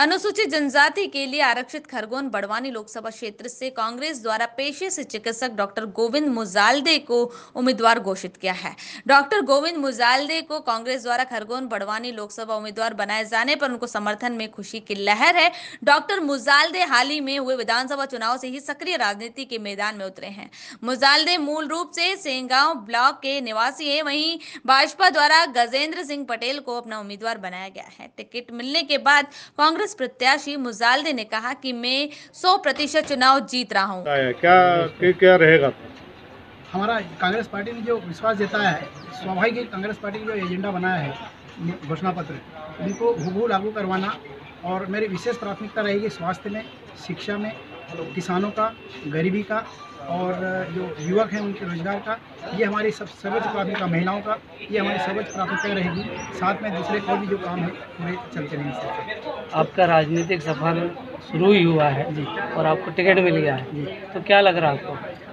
अनुसूचित जनजाति के लिए आरक्षित खरगोन बड़वानी लोकसभा क्षेत्र से कांग्रेस द्वारा पेशे से चिकित्सक डॉक्टर गोविंद मुजालदे को उम्मीदवार घोषित किया है। डॉक्टर गोविंद मुजालदे को कांग्रेस द्वारा खरगोन बड़वानी लोकसभा उम्मीदवार बनाए जाने पर उनको समर्थन में खुशी की लहर है। डॉक्टर मुजालदे हाल ही में हुए विधानसभा चुनाव से ही सक्रिय राजनीति के मैदान में उतरे हैं। मुजालदे मूल रूप से सेंगांव ब्लॉक के निवासी है। वहीं भाजपा द्वारा गजेंद्र सिंह पटेल को अपना उम्मीदवार बनाया गया है। टिकट मिलने के बाद कांग्रेस कांग्रेस प्रत्याशी मुजालदे ने कहा कि मैं 100 प्रतिशत चुनाव जीत रहा हूँ। क्या क्या, क्या रहेगा? हमारा कांग्रेस पार्टी ने जो विश्वास जताया है स्वाभाविक कांग्रेस पार्टी ने जो एजेंडा बनाया है घोषणा पत्र उनको हुबू लागू करवाना और मेरी विशेष प्राथमिकता रहेगी स्वास्थ्य में शिक्षा में किसानों का गरीबी का और जो युवक हैं उनके रोज़गार का ये हमारी सब सर्वोच्च प्राथमिकता महिलाओं का ये हमारी सर्वोच्च प्राथमिकता रहेगी। साथ में दूसरे और भी जो काम है पूरे चलते रहेंगे आपका राजनीतिक सफ़र शुरू ही हुआ है जी। और आपको टिकट मिल गया है। जी। तो क्या लग रहा है आपको?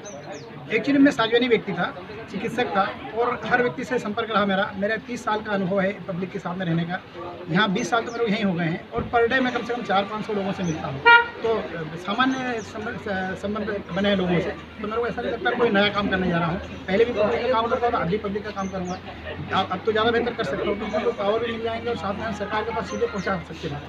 एक्चुअली मैं सार्वजनिक व्यक्ति था, चिकित्सक था, और हर व्यक्ति से संपर्क रहा मेरा। मेरा तीस साल का अनुभव है पब्लिक के सामने रहने का। यहाँ बीस साल तो मेरे यहीं हो गए हैं, और पर डे मैं कम से कम चार पाँच सौ लोगों से मिलता हूँ। तो सामान्य संबंध बने हैं लोगों से। तो मेरे को ऐसा नहीं लगता कोई नया काम करने जा रहा हूँ। पहले भी पब्लिक का काम करता था अभी पब्लिक का काम करूँगा। अब तो ज़्यादा बेहतर कर सकता हूँ, क्योंकि पावर भी मिल जाएँगे और साथ में सरकार के पास सीधे पहुँचा सकते हैं।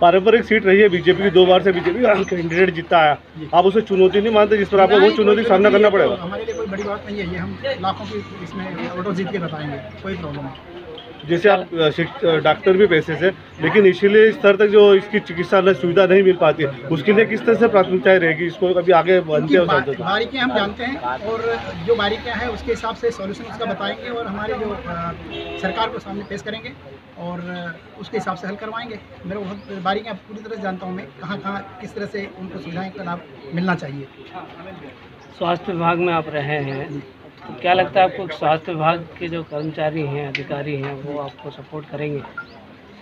पारंपरिक सीट रही है बीजेपी की दो बार से बीजेपी कैंडिडेट जीता है। आप उसे चुनौती नहीं मानते जिस पर आपको वो चुनौती सामना करना पड़ेगा? हमारे लिए कोई बड़ी बात नहीं है ये हम लाखों की इसमें ऑटो जीत के बताएँगे कोई प्रॉब्लम नहीं। जैसे आप डॉक्टर भी पैसे से लेकिन इसीलिए स्तर तक जो इसकी चिकित्सा सुविधा नहीं मिल पाती है उसके लिए किस तरह से प्राथमिकताएँ रहेगी? इसको कभी आगे बनते बारीकियाँ हम जानते हैं और जो बारीकियाँ हैं उसके हिसाब से सॉल्यूशन उसका बताएँगे और हमारे जो सरकार को सामने पेश करेंगे। और उसके हिसाब से हल करवाएँगे। मेरे बहुत बारीकियाँ पूरी तरह से जानता हूँ मैं कहाँ कहाँ किस तरह से उनको सुविधाएँ का लाभ मिलना चाहिए। स्वास्थ्य विभाग में आप रहे हैं तो क्या लगता है आपको स्वास्थ्य विभाग के जो कर्मचारी हैं अधिकारी हैं वो आपको सपोर्ट करेंगे?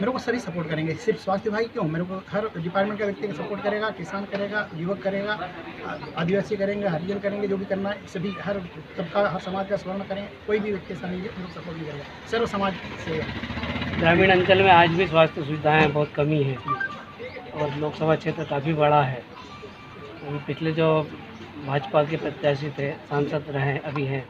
मेरे को सभी सपोर्ट करेंगे सिर्फ़ स्वास्थ्य विभाग क्यों? मेरे को हर डिपार्टमेंट का व्यक्ति सपोर्ट करेगा किसान करेगा युवक करेगा आदिवासी करेंगे हरिजन करेंगे जो भी करना है सभी हर सबका हर समाज का स्वर्ण करें कोई भी व्यक्ति ऐसा नहीं है सपोर्ट नहीं करेगा। सर्व समाज से। ग्रामीण अंचल में आज भी स्वास्थ्य सुविधाएँ बहुत कमी हैं और लोकसभा क्षेत्र काफ़ी बड़ा है। अभी पिछले जो भाजपा के प्रत्याशी थे, सांसद रहे, अभी हैं,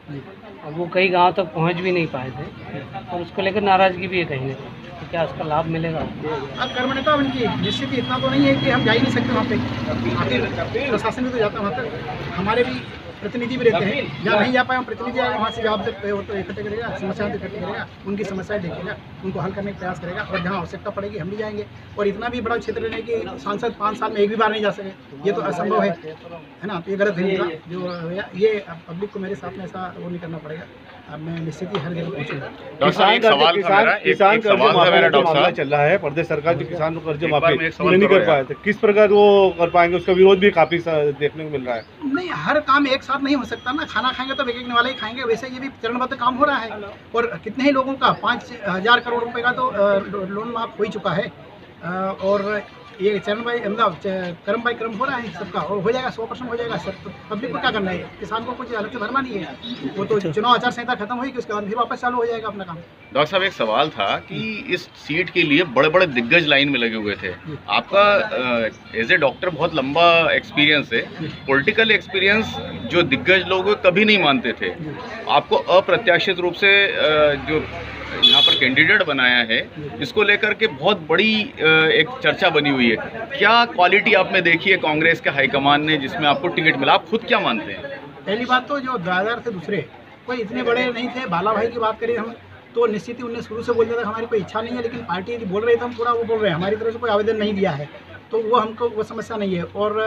अब वो कई गाँव तक पहुँच भी नहीं पाए थे और उसको लेकर नाराज़गी भी है कहीं ना कहीं तो क्या उसका लाभ मिलेगा? अब कर्मण्यता उनकी निश्चित इतना तो नहीं है कि हम जा ही नहीं सकते वहाँ पे। प्रशासन भी तो जाता वहाँ तक। हमारे भी प्रतिनिधि भी रहते हैं। जहाँ नहीं जा पाए प्रतिनिधि आएगा वहाँ से जवाब तो इकट्ठे करेगा समस्याएँ इकट्ठे करेगा उनकी समस्याएँ देखेगा उनको हल करने का प्रयास करेगा और जहाँ आवश्यकता पड़ेगी हम भी जाएँगे। और इतना भी बड़ा क्षेत्र रहने कि सांसद पाँच साल में एक भी बार नहीं जा सके। ये तो असंभव है। है ना? तो ये गलत है जो ये पब्लिक को मेरे साथ में ऐसा वो नहीं करना पड़ेगा। अब मैं निश्चित ही हर जगह पहुँचूँगा। किसान किसान किसान कर्ज मामला चल रहा है प्रदेश सरकार जो किसान को कर्ज माफ़ी नहीं कर पाए थे। किस प्रकार वो कर पाएँगे? उसका विरोध भी काफ़ी देखने को मिल रहा है। नहीं हर काम एक साथ नहीं हो सकता ना। खाना खाएँगे तो बेचने वाले ही खाएँगे। वैसे ये भी चरणबद्ध काम हो रहा है। और कितने ही लोगों का पाँच हज़ार करोड़ रुपए का तो लोन माफ़ हो ही चुका है। और ये चरण भाई अहमदाबाद कर्म भाई क्रम हो रहा है सबका? और हो जाएगा सौ परसेंट हो जाएगा सब। तो पब्लिक को क्या करना है? किसान को कुछ अलग से भरना नहीं है। वो तो चुनाव आचार संहिता खत्म हुई उसके बाद फिर वापस चालू हो जाएगा अपना काम। डॉक्टर साहब एक सवाल था कि इस सीट के लिए बड़े बड़े दिग्गज लाइन में लगे हुए थे। आपका एज ए डॉक्टर बहुत लंबा एक्सपीरियंस है। पॉलिटिकल एक्सपीरियंस जो दिग्गज लोग कभी नहीं मानते थे। आपको अप्रत्याशित रूप से जो यहाँ पर कैंडिडेट बनाया है, इसको लेकर के बहुत बड़ी एक चर्चा बनी हुई है। क्या क्वालिटी आपने देखी है कांग्रेस के हाईकमान ने, जिसमें आपको टिकट मिला? आप खुद क्या मानते हैं? पहली बात तो जो दादार थे दूसरे, कोई इतने बड़े नहीं थे। बाला भाई की बात करें हम तो निश्चित ही उन्हें शुरू से बोल दिया था हमारी कोई इच्छा नहीं है, लेकिन पार्टी यदि बोल रही तो हम पूरा वो बोल रहे हैं। हमारी तरफ़ से कोई आवेदन नहीं दिया है तो वो हमको वो समस्या नहीं है। और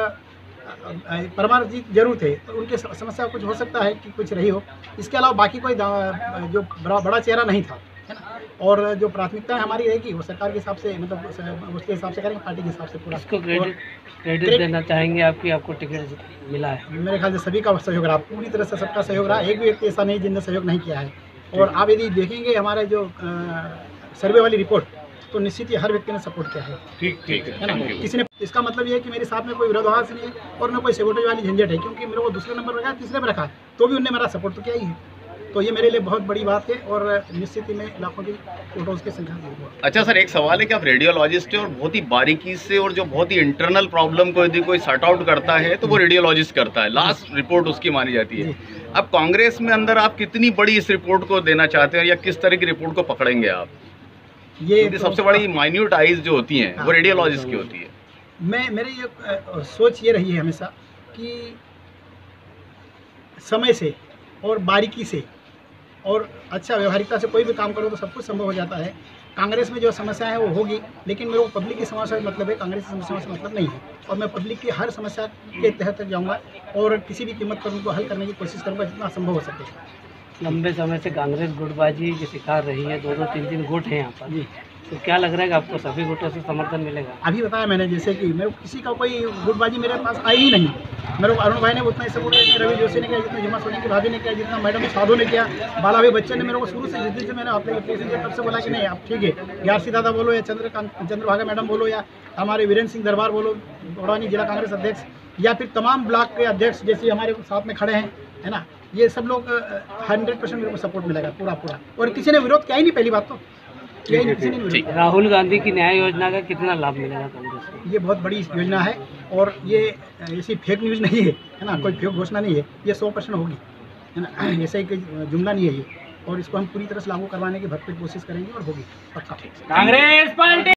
परमार जी ज़रूर थे तो उनके समस्या कुछ हो सकता है कि कुछ रही हो। इसके अलावा बाकी कोई जो बड़ा बड़ा चेहरा नहीं था। और जो प्राथमिकता हमारी रहेगी वो सरकार के हिसाब से मतलब उसके हिसाब से करेंगे पार्टी के हिसाब से पूरा। उसको क्रेडिट क्रेडिट देना चाहेंगे आपकी आपको टिकट मिला है। मेरे ख्याल से सभी का सहयोग रहा पूरी तरह से सबका सहयोग रहा एक भी व्यक्ति ऐसा नहीं जिनने सहयोग नहीं किया है। और आप यदि देखेंगे हमारे जो सर्वे वाली रिपोर्ट तो निश्चित ही हर व्यक्ति ने सपोर्ट किया है। ठीक ठीक है ना? किसी ने इसका मतलब ये है कि मेरे साथ में कोई विरोधाभास नहीं है और न कोई सेवोटेज वाली झंझट है क्योंकि मेरे को दूसरे नंबर पर रखा तीसरे पर रखा तो भी उनने मेरा सपोर्ट तो किया ही है। तो ये मेरे लिए बहुत बड़ी बात है और निश्चित ही मैं लाखों की फ़ोटोज़ की संख्या दूँगा अच्छा सर एक सवाल है कि आप रेडियोलॉजिस्ट हैं और बहुत ही बारीकी से और जो बहुत ही इंटरनल प्रॉब्लम को यदि कोई सॉर्ट आउट करता है तो वो रेडियोलॉजिस्ट करता है। लास्ट रिपोर्ट उसकी मानी जाती है। अब कांग्रेस में अंदर आप कितनी बड़ी इस रिपोर्ट को देना चाहते हैं या किस तरह की रिपोर्ट को पकड़ेंगे आप? ये तो- सबसे बड़ी माइन्यूट आइज़ जो होती हैं वो हाँ। रेडियोलॉजिस्ट की होती है। मैं मेरी ये सोच ये रही है हमेशा कि समय से और बारीकी से और अच्छा व्यवहारिकता से कोई भी काम करो तो सब कुछ संभव हो जाता है। कांग्रेस में जो समस्या है वो होगी लेकिन मेरे को पब्लिक की समस्या से मतलब है कांग्रेस की समस्या से मतलब नहीं है। और मैं पब्लिक की हर समस्या के तहत तक जाऊँगा और किसी भी कीमत पर उनको हल करने की कोशिश करूँगा जितना संभव हो सके। लंबे समय से कांग्रेस गुटबाजी की शिकार रही है दो दो तीन तीन गुट हैं यहाँ पर। जी। तो क्या लग रहा है आपको सभी गुटों से समर्थन मिलेगा? अभी बताया मैंने जैसे कि मेरे किसी का कोई गुटबाजी मेरे पास आई ही नहीं। मेरे को अरुण भाई ने उतना ही सपोर्ट किया रवि जोशी ने किया, जितना जुमा सोनी की भाभी ने किया, जितना मैडम साधु ने किया बाला भाई बच्चन ने मेरे को शुरू से जिस दिन से मैंने एप्लीकेशन किया तब से बोला कि नहीं, आप ठीक है, ग्यारसी दादा बोलो या चंद्रकांत चंद्रभागा मैडम बोलो या हमारे वीरेंद्र सिंह दरबार बोलो बड़वानी जिला कांग्रेस अध्यक्ष, या फिर तमाम ब्लॉक के अध्यक्ष जैसे हमारे साथ में खड़े हैं, है ना? ये सब लोग हंड्रेड परसेंट मेरे को सपोर्ट मिलेगा पूरा पूरा और किसी ने विरोध किया ही नहीं पहली बात तो। ठीक। राहुल गांधी की न्याय योजना का कितना लाभ मिलेगा कांग्रेस को? ये बहुत बड़ी योजना है और ये ऐसी फेक न्यूज़ नहीं है है ना? कोई फेक घोषणा नहीं है। ये सौ परसेंट होगी है ना? ऐसा ही कोई जुमला नहीं है ये। और इसको हम पूरी तरह से लागू करवाने की भरपूर कोशिश करेंगे और होगी। पक्का कांग्रेस पार्टी!